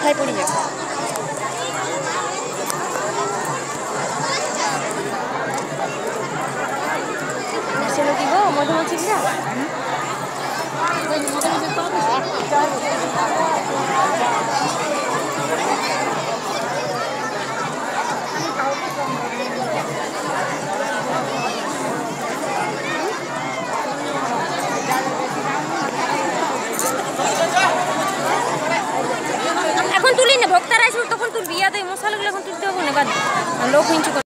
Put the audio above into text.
ハイボリューム。ナショナルギブはまだまちだ。আসবে তখন তুলবি ইয়াদের মশালাগুলো এখন তুলতে হবে না লোক হিংসু